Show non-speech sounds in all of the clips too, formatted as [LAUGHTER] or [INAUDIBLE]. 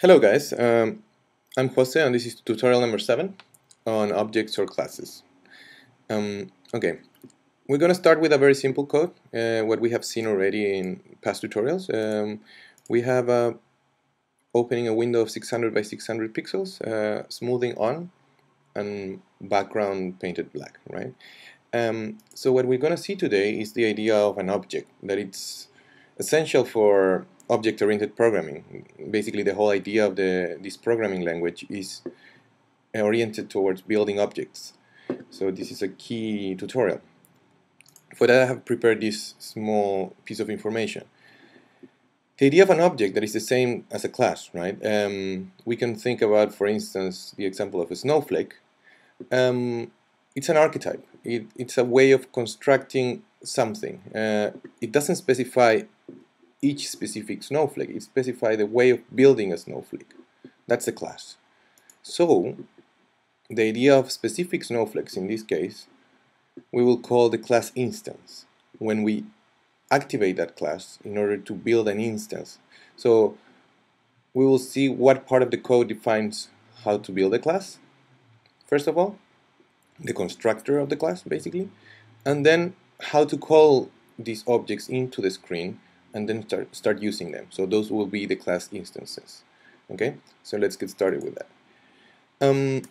Hello guys, um, I'm Jose and this is tutorial number 7 on objects or classes. Um, okay, we're going to start with a very simple code, uh, what we have seen already in past tutorials. Um, we have uh, opening a window of 600 by 600 pixels, uh, smoothing on, and background painted black, right? Um, so what we're going to see today is the idea of an object, that it's essential for object-oriented programming. Basically, the whole idea of the this programming language is oriented towards building objects. So this is a key tutorial. For that, I have prepared this small piece of information. The idea of an object that is the same as a class, right? Um, we can think about, for instance, the example of a snowflake. Um, it's an archetype. It, it's a way of constructing something. Uh, it doesn't specify each specific snowflake. It specifies the way of building a snowflake. That's a class. So, the idea of specific snowflakes in this case, we will call the class instance when we activate that class in order to build an instance. So, we will see what part of the code defines how to build a class. First of all, the constructor of the class, basically, and then how to call these objects into the screen and then start, start using them. So those will be the class instances. Okay, so let's get started with that. Um,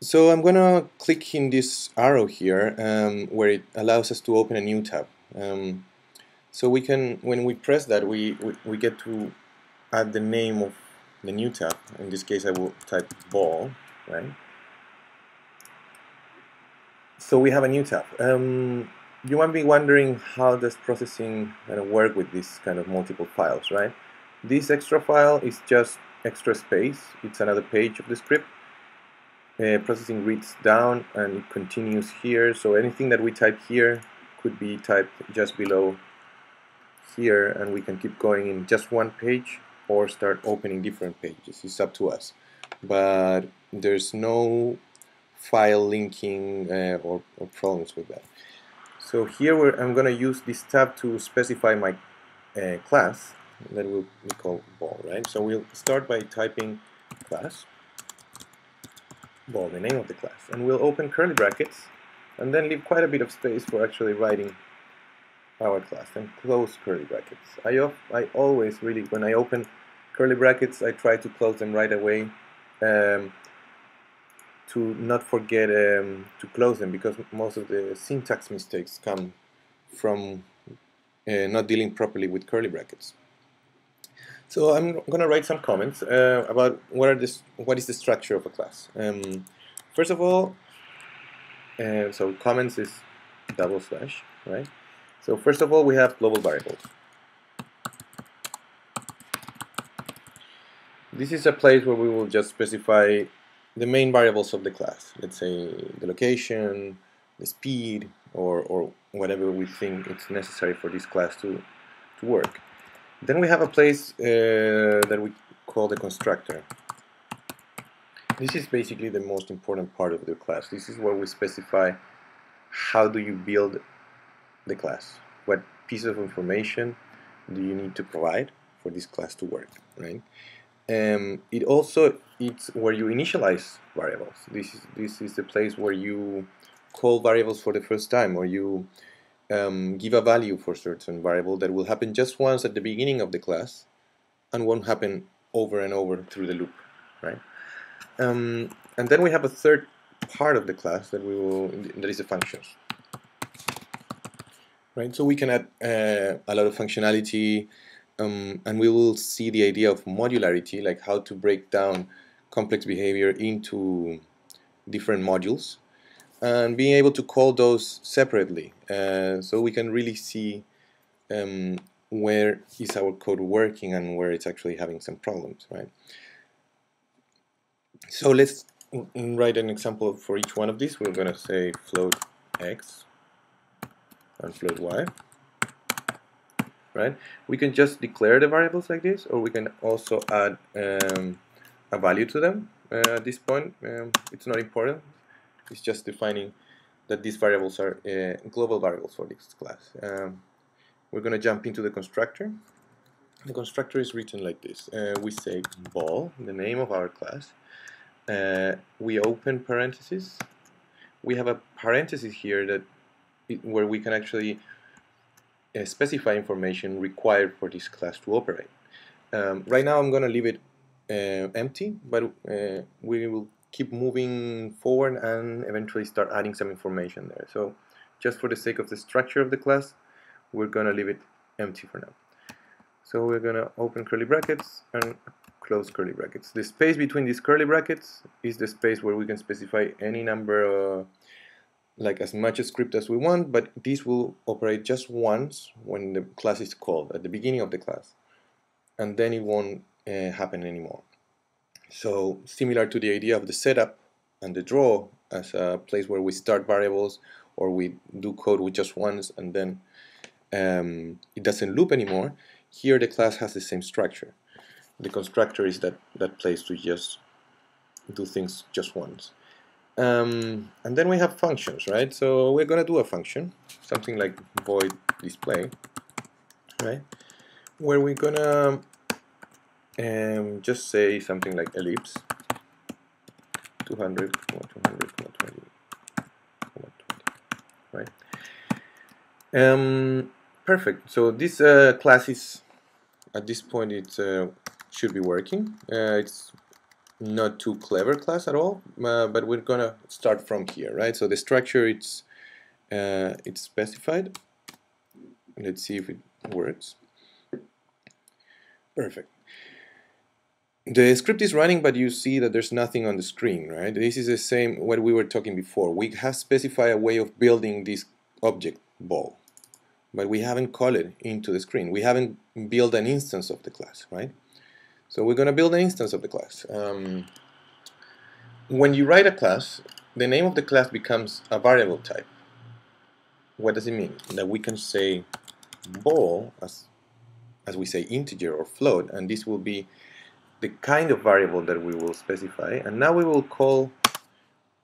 so I'm gonna click in this arrow here um, where it allows us to open a new tab. Um, so we can, when we press that, we, we, we get to add the name of the new tab. In this case, I will type ball, right? So we have a new tab. Um, you might be wondering how does processing kind of work with these kind of multiple files, right? This extra file is just extra space. It's another page of the script. Uh, processing reads down and it continues here. So anything that we type here could be typed just below here and we can keep going in just one page or start opening different pages. It's up to us. But there's no file linking uh, or, or problems with that. So here I'm going to use this tab to specify my uh, class that we'll, we call ball, right? So we'll start by typing class, ball, the name of the class, and we'll open curly brackets and then leave quite a bit of space for actually writing our class and close curly brackets. I, I always really, when I open curly brackets, I try to close them right away um, to not forget um, to close them because most of the syntax mistakes come from uh, not dealing properly with curly brackets. So I'm going to write some comments uh, about what are this, what is the structure of a class. Um, first of all, uh, so comments is double slash, right? So first of all, we have global variables. This is a place where we will just specify the main variables of the class. Let's say the location, the speed, or, or whatever we think it's necessary for this class to, to work. Then we have a place uh, that we call the constructor. This is basically the most important part of the class. This is where we specify how do you build the class. What piece of information do you need to provide for this class to work, right? Um, it also it's where you initialize variables. This is this is the place where you call variables for the first time, or you um, give a value for certain variable that will happen just once at the beginning of the class, and won't happen over and over through the loop, right? Um, and then we have a third part of the class that we will that is the functions, right? So we can add uh, a lot of functionality um, and we will see the idea of modularity, like how to break down complex behavior into different modules and being able to call those separately uh, so we can really see um, where is our code working and where it's actually having some problems, right? So let's write an example for each one of these. We're going to say float x and float y right? We can just declare the variables like this, or we can also add um, a value to them. Uh, at this point, um, it's not important. It's just defining that these variables are uh, global variables for this class. Um, we're going to jump into the constructor. the constructor is written like this. Uh, we say ball, the name of our class. Uh, we open parentheses. We have a parenthesis here that where we can actually specify information required for this class to operate. Um, right now I'm going to leave it uh, empty, but uh, we will keep moving forward and eventually start adding some information there. So just for the sake of the structure of the class, we're going to leave it empty for now. So we're going to open curly brackets and close curly brackets. The space between these curly brackets is the space where we can specify any number, uh, like as much script as we want, but this will operate just once when the class is called, at the beginning of the class. And then it won't uh, happen anymore. So similar to the idea of the setup and the draw as a place where we start variables or we do code with just once and then um, it doesn't loop anymore, here the class has the same structure. The constructor is that, that place to just do things just once. Um, and then we have functions, right? So we're going to do a function, something like void display, right? Where we're going to um, just say something like ellipse 200, 200, 220, right? Um, perfect. So this uh, class is at this point it uh, should be working. Uh, it's not too clever class at all, uh, but we're gonna start from here, right? So the structure it's uh, it's specified. Let's see if it works. Perfect. The script is running, but you see that there's nothing on the screen, right? This is the same what we were talking before. We have specified a way of building this object ball, but we haven't called it into the screen. We haven't built an instance of the class, right? So we're going to build an instance of the class. Um, when you write a class, the name of the class becomes a variable type. What does it mean? That we can say ball as, as we say integer or float, and this will be the kind of variable that we will specify and now we will call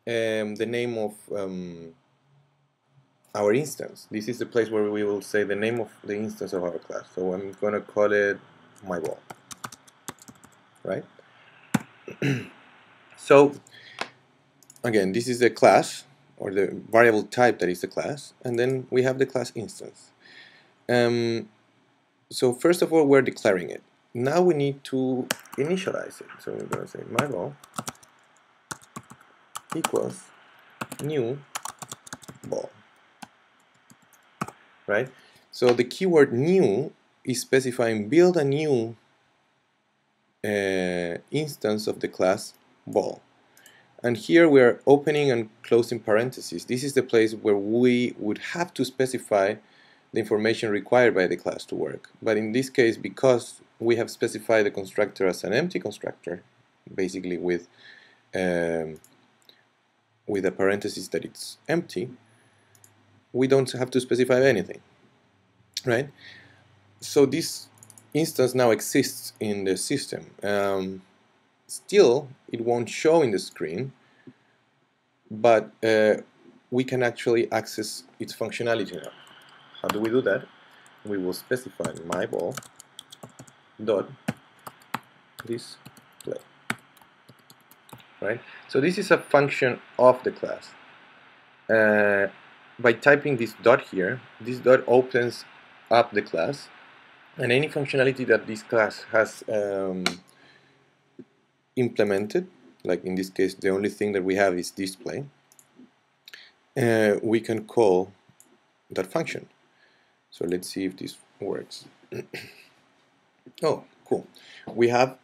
um, the name of um, our instance. This is the place where we will say the name of the instance of our class. So I'm going to call it my ball. Right? [CLEARS THROAT] so again, this is the class or the variable type that is the class and then we have the class instance. Um, so first of all, we're declaring it now we need to initialize it. So we're going to say my ball equals new ball. Right? So the keyword new is specifying build a new uh, instance of the class ball. And here we're opening and closing parentheses. This is the place where we would have to specify the information required by the class to work. But in this case, because we have specified the constructor as an empty constructor, basically with um, with a parenthesis that it's empty, we don't have to specify anything, right? So this instance now exists in the system. Um, still, it won't show in the screen, but uh, we can actually access its functionality now. How do we do that? We will specify my ball dot display right so this is a function of the class uh, by typing this dot here this dot opens up the class and any functionality that this class has um, implemented like in this case the only thing that we have is display uh, we can call that function so let's see if this works [CLEARS THROAT] Oh, cool. We have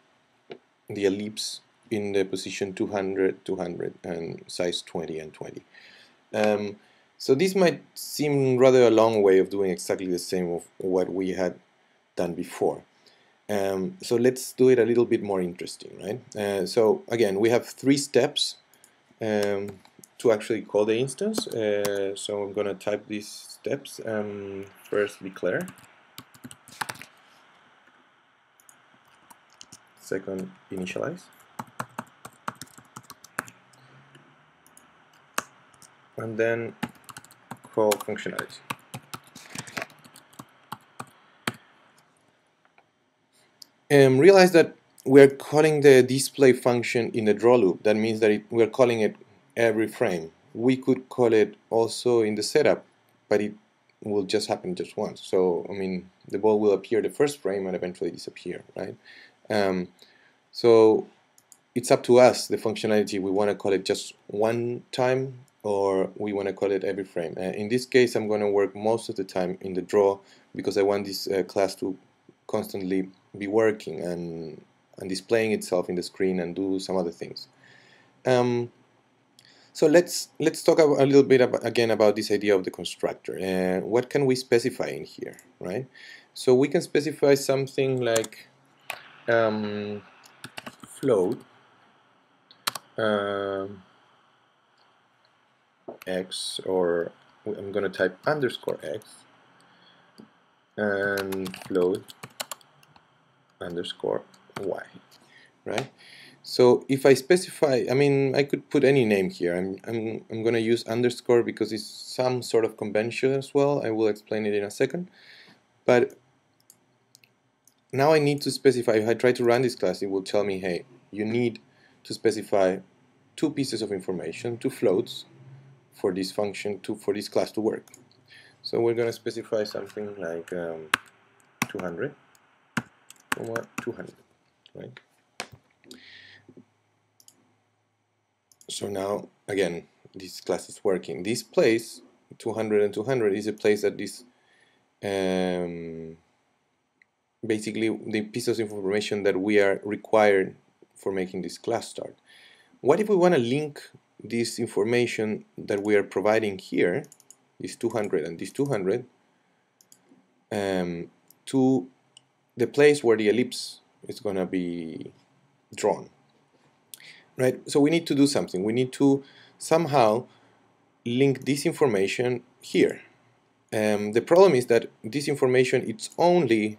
the ellipse in the position 200, 200, and size 20 and 20. Um, so this might seem rather a long way of doing exactly the same of what we had done before. Um, so let's do it a little bit more interesting, right? Uh, so again, we have three steps um, to actually call the instance. Uh, so I'm going to type these steps. Um, first, declare. second initialize and then call functionality um, realize that we're calling the display function in the draw loop. That means that it, we're calling it every frame. We could call it also in the setup, but it will just happen just once. So, I mean, the ball will appear the first frame and eventually disappear, right? Um, so, it's up to us, the functionality. We want to call it just one time or we want to call it every frame. Uh, in this case, I'm going to work most of the time in the draw because I want this uh, class to constantly be working and, and displaying itself in the screen and do some other things. Um, so let's let's talk a little bit about, again about this idea of the constructor. Uh, what can we specify in here, right? So we can specify something like um, float um, x or I'm going to type underscore x and float underscore y, right? So if I specify, I mean, I could put any name here. I'm, I'm, I'm going to use underscore because it's some sort of convention as well. I will explain it in a second. But now I need to specify, if I try to run this class, it will tell me, hey, you need to specify two pieces of information, two floats, for this function to for this class to work. So we're going to specify something like um, 200, 200, right? So now, again, this class is working. This place, 200 and 200, is a place that this um, basically the pieces of information that we are required for making this class start. What if we want to link this information that we are providing here, this 200 and this 200, um, to the place where the ellipse is going to be drawn. Right? So we need to do something. We need to somehow link this information here. Um, the problem is that this information it's only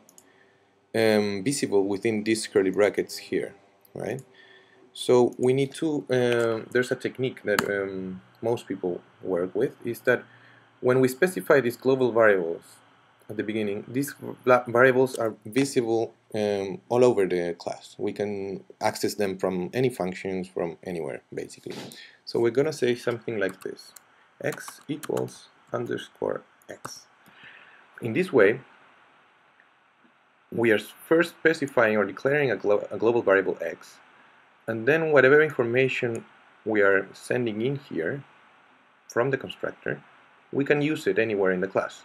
um, visible within these curly brackets here, right? So we need to, uh, there's a technique that um, most people work with, is that when we specify these global variables at the beginning, these variables are visible um, all over the class. We can access them from any functions from anywhere, basically. So we're going to say something like this, x equals underscore x. In this way, we are first specifying or declaring a, glo a global variable x, and then whatever information we are sending in here from the constructor, we can use it anywhere in the class.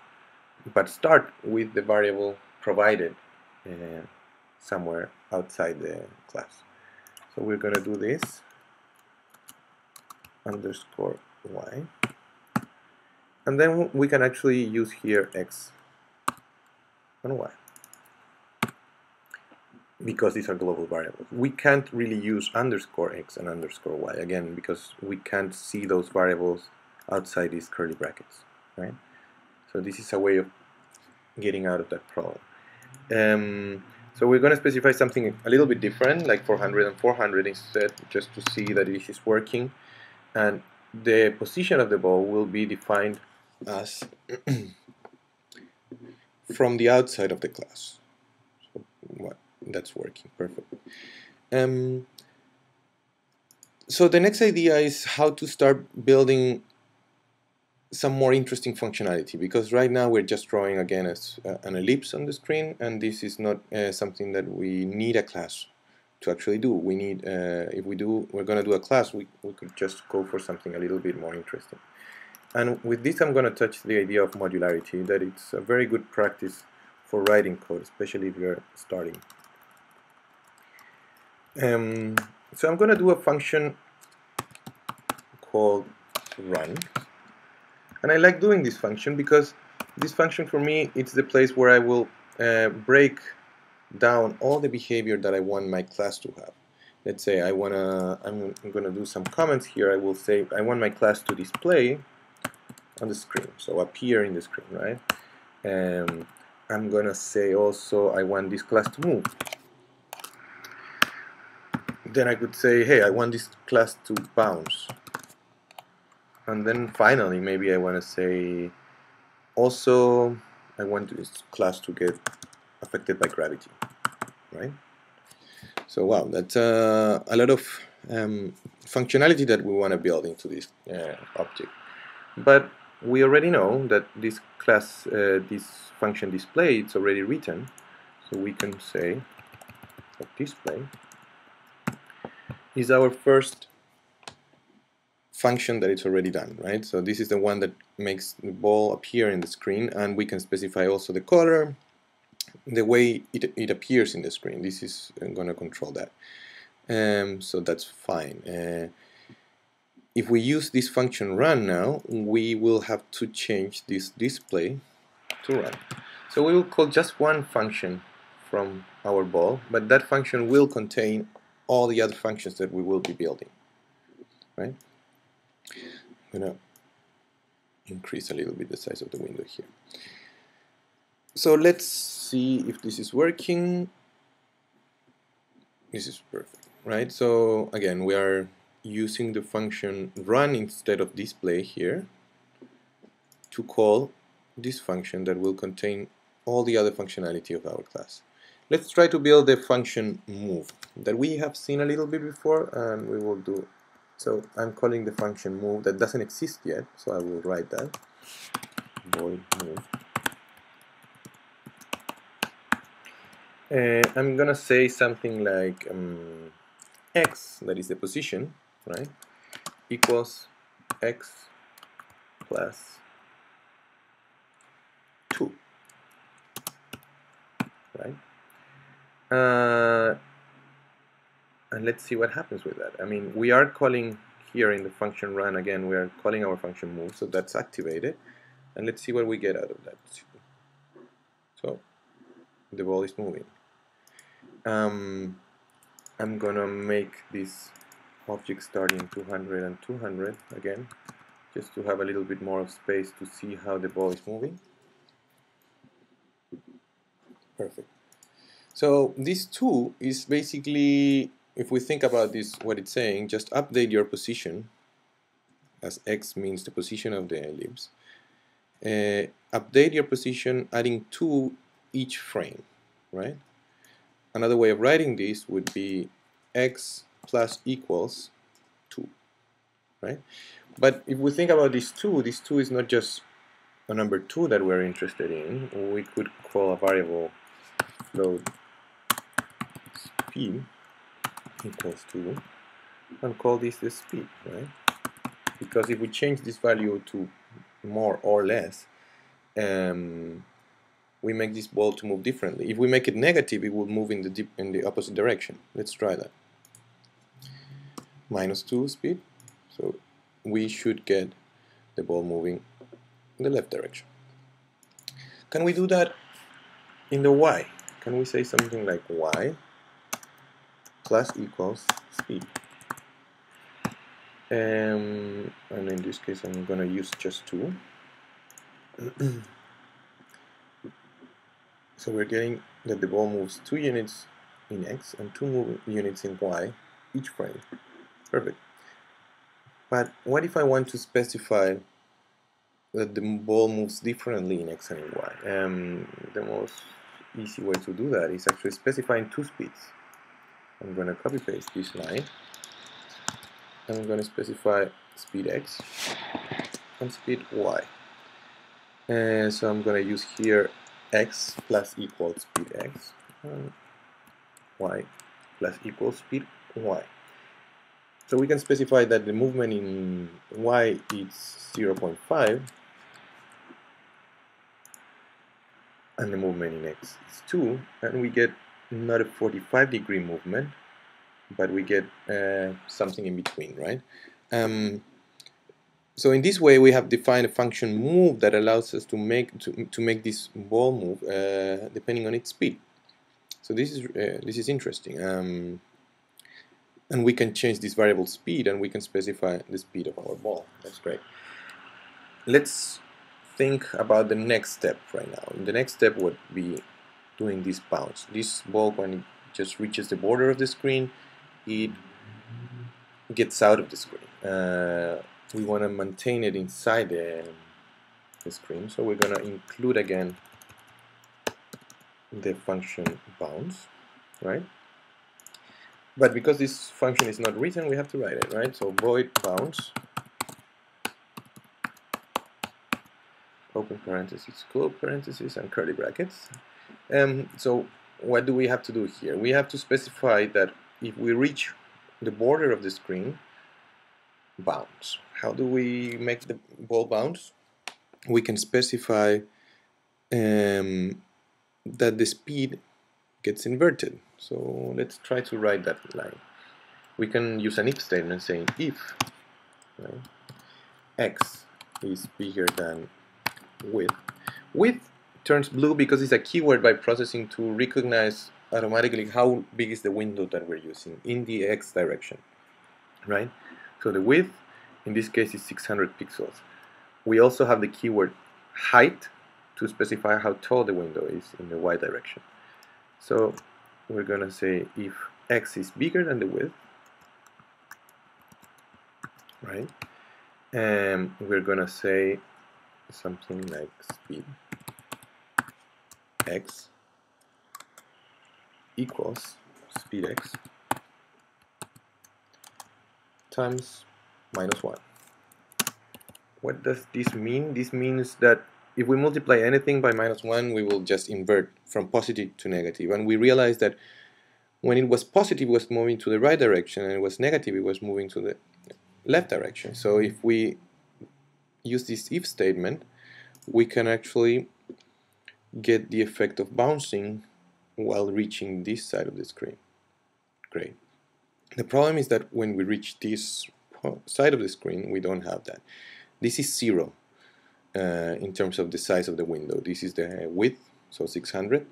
But start with the variable provided uh, somewhere outside the class. So we're going to do this underscore y. And then we can actually use here x and y because these are global variables. We can't really use underscore x and underscore y, again, because we can't see those variables outside these curly brackets, right? So this is a way of getting out of that problem. Um, so we're going to specify something a little bit different, like 400 and 400 instead, just to see that this is working. And the position of the ball will be defined as [CLEARS THROAT] from the outside of the class. So that's working perfect. Um, so the next idea is how to start building some more interesting functionality because right now we're just drawing again as uh, an ellipse on the screen and this is not uh, something that we need a class to actually do. We need, uh, if we do, we're going to do a class, we, we could just go for something a little bit more interesting. And with this I'm going to touch the idea of modularity, that it's a very good practice for writing code, especially if you're starting. Um, so I'm going to do a function called run. And I like doing this function because this function for me it's the place where I will uh, break down all the behavior that I want my class to have. Let's say I wanna I'm, I'm gonna do some comments here. I will say I want my class to display on the screen, so appear in the screen, right? And I'm gonna say also I want this class to move then I could say, hey, I want this class to bounce. And then finally, maybe I want to say, also, I want this class to get affected by gravity, right? So wow, that's uh, a lot of um, functionality that we want to build into this uh, object. But we already know that this class, uh, this function display, it's already written. So we can say that display is our first function that it's already done, right? So this is the one that makes the ball appear in the screen and we can specify also the color, the way it, it appears in the screen. This is going to control that. Um, so that's fine. Uh, if we use this function run now, we will have to change this display to run. So we will call just one function from our ball, but that function will contain all the other functions that we will be building. Right? I'm gonna increase a little bit the size of the window here. So let's see if this is working. This is perfect, right? So again, we are using the function run instead of display here to call this function that will contain all the other functionality of our class. Let's try to build the function move that we have seen a little bit before and we will do so I'm calling the function move that doesn't exist yet, so I will write that. Void move. Uh, I'm gonna say something like um, x, that is the position, right, equals x plus 2, right? Uh, and let's see what happens with that. I mean, we are calling here in the function run again, we are calling our function move, so that's activated. And let's see what we get out of that. So the ball is moving. Um, I'm gonna make this object starting 200 and 200 again, just to have a little bit more of space to see how the ball is moving. Perfect. So this 2 is basically if we think about this, what it's saying, just update your position, as x means the position of the ellipse. Uh, update your position adding 2 each frame, right? Another way of writing this would be x plus equals 2, right? But if we think about this 2, this 2 is not just a number 2 that we're interested in. We could call a variable float speed equals to and call this the speed, right? Because if we change this value to more or less, um, we make this ball to move differently. If we make it negative, it will move in the in the opposite direction. Let's try that. Minus 2 speed, so we should get the ball moving in the left direction. Can we do that in the y? Can we say something like y plus equals speed. Um, and in this case I'm going to use just 2. [CLEARS THROAT] so we're getting that the ball moves 2 units in x and 2 units in y each frame. Perfect. But what if I want to specify that the ball moves differently in x and in y? Um, the most easy way to do that is actually specifying two speeds. I'm going to copy paste this line. I'm going to specify speed x and speed y. And so I'm going to use here x plus equals speed x and y plus equals speed y. So we can specify that the movement in y is 0.5 and the movement in x is 2 and we get not a 45 degree movement, but we get uh, something in between, right? Um, so in this way, we have defined a function move that allows us to make to, to make this ball move uh, depending on its speed. So this is uh, this is interesting, um, and we can change this variable speed, and we can specify the speed of our ball. That's great. Let's think about the next step right now. The next step would be doing this bounce. This ball, when it just reaches the border of the screen, it gets out of the screen. Uh, we want to maintain it inside the, the screen, so we're going to include again the function bounce, right? but because this function is not written, we have to write it, right? So void bounce, open parentheses, close parentheses, and curly brackets. Um, so what do we have to do here? We have to specify that if we reach the border of the screen, bounce. How do we make the ball bounce? We can specify um, that the speed gets inverted. So let's try to write that line. We can use an if statement saying if right, x is bigger than width. Width turns blue because it's a keyword by processing to recognize automatically how big is the window that we're using in the x direction, right? So the width, in this case, is 600 pixels. We also have the keyword height to specify how tall the window is in the y direction. So we're going to say if x is bigger than the width, right? And we're going to say something like speed x equals speed x times minus 1. What does this mean? This means that if we multiply anything by minus 1, we will just invert from positive to negative. And we realize that when it was positive, it was moving to the right direction, and it was negative, it was moving to the left direction. So if we use this if statement, we can actually get the effect of bouncing while reaching this side of the screen. Great. The problem is that when we reach this side of the screen, we don't have that. This is zero uh, in terms of the size of the window. This is the width, so 600.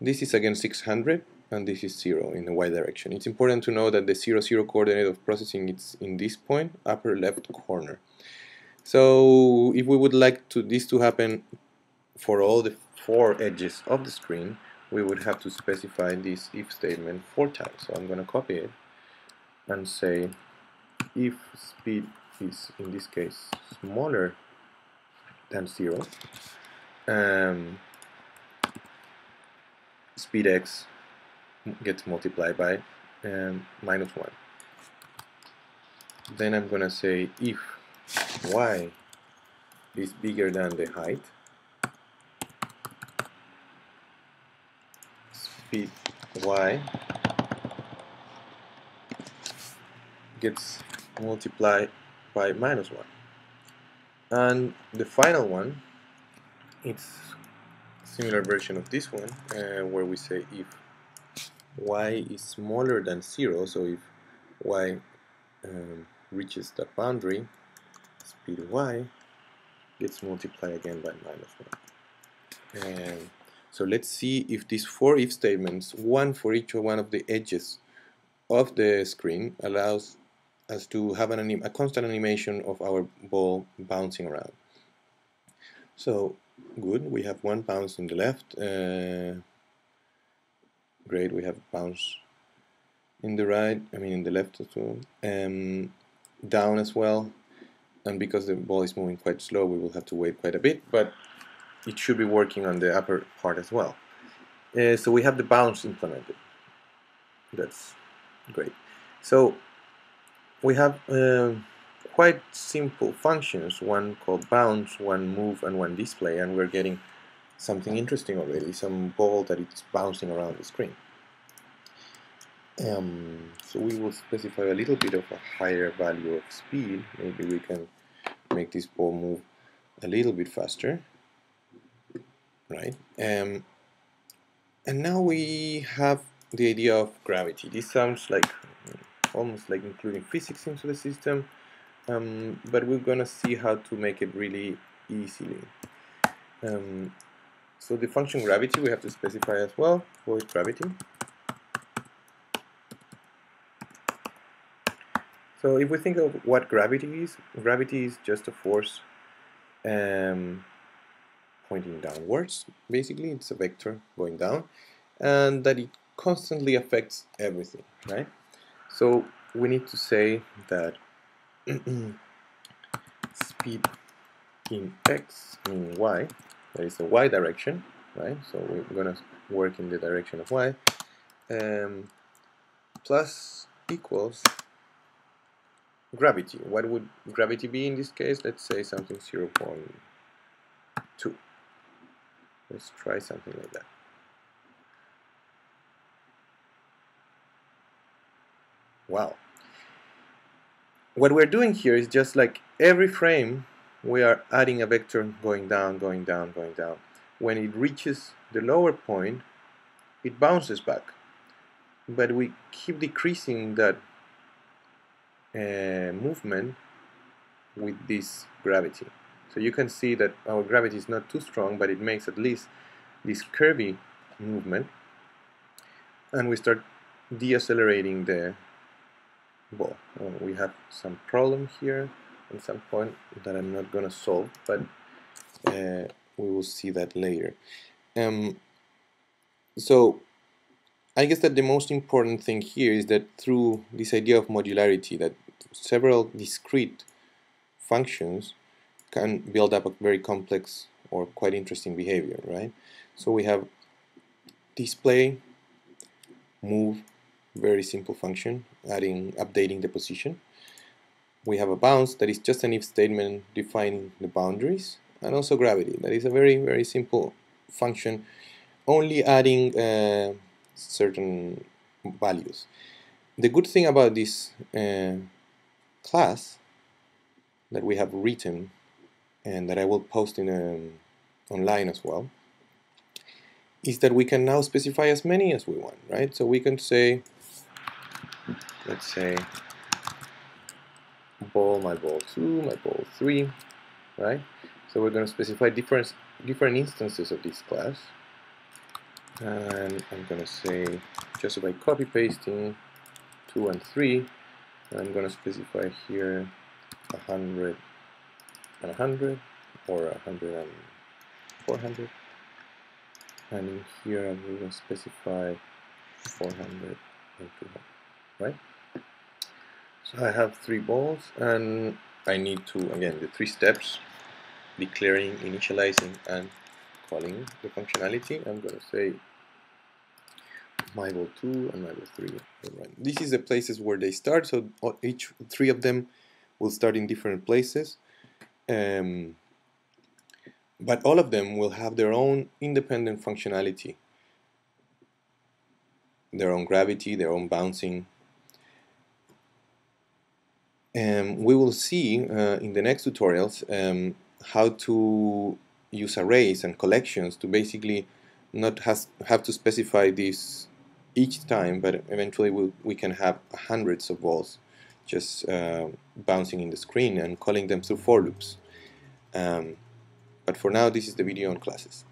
This is again 600, and this is zero in the y direction. It's important to know that the zero zero coordinate of processing is in this point, upper left corner. So if we would like to this to happen for all the four edges of the screen, we would have to specify this if statement four times. So I'm going to copy it and say if speed is in this case smaller than zero, um, speed x gets multiplied by um, minus 1. Then I'm going to say if y is bigger than the height, speed y gets multiplied by minus 1. And the final one, it's similar version of this one, uh, where we say if y is smaller than 0, so if y um, reaches that boundary, speed y gets multiplied again by minus 1. And so let's see if these four if statements, one for each one of the edges of the screen, allows us to have an a constant animation of our ball bouncing around. So good, we have one bounce in the left. Uh, great, we have a bounce in the right, I mean in the left as well. Um, down as well. And because the ball is moving quite slow, we will have to wait quite a bit, but it should be working on the upper part as well. Uh, so we have the bounce implemented. That's great. So we have uh, quite simple functions, one called bounce, one move, and one display, and we're getting something interesting already, some ball that is bouncing around the screen. Um, so we will specify a little bit of a higher value of speed. Maybe we can make this ball move a little bit faster, right? Um, and now we have the idea of gravity. This sounds like almost like including physics into the system, um, but we're gonna see how to make it really easily. Um, so the function gravity we have to specify as well, void gravity. So if we think of what gravity is, gravity is just a force um, pointing downwards, basically, it's a vector going down, and that it constantly affects everything, right? So we need to say that [CLEARS THROAT] speed in x in y, that is the y direction, right? So we're gonna work in the direction of y. Um, plus equals gravity. What would gravity be in this case? Let's say something 0 0.2. Let's try something like that. Wow. What we're doing here is just like every frame we are adding a vector going down, going down, going down. When it reaches the lower point, it bounces back. But we keep decreasing that uh, movement with this gravity. So you can see that our gravity is not too strong, but it makes at least this curvy movement. And we start deaccelerating the ball. Uh, we have some problem here at some point that I'm not going to solve, but uh, we will see that later. Um, so I guess that the most important thing here is that through this idea of modularity, that several discrete functions can build up a very complex or quite interesting behavior, right? So we have display, move, very simple function, adding, updating the position. We have a bounce that is just an if statement defining the boundaries, and also gravity, that is a very, very simple function, only adding uh, certain values. The good thing about this uh, class that we have written and that I will post in um, online as well is that we can now specify as many as we want, right? So we can say, let's say, ball, my ball 2, my ball 3, right? So we're going to specify different, different instances of this class and I'm gonna say just by copy pasting 2 and 3 I'm gonna specify here 100 and 100 or 100 and 400 and in here I'm gonna specify 400 and 200 right so I have three balls and I need to again the three steps declaring initializing and calling the functionality, I'm going to say my ball 2 and my ball 3. This is the places where they start, so each three of them will start in different places. Um, but all of them will have their own independent functionality, their own gravity, their own bouncing. And um, we will see uh, in the next tutorials um, how to use arrays and collections to basically not has, have to specify this each time, but eventually we'll, we can have hundreds of balls just uh, bouncing in the screen and calling them through for loops. Um, but for now, this is the video on classes.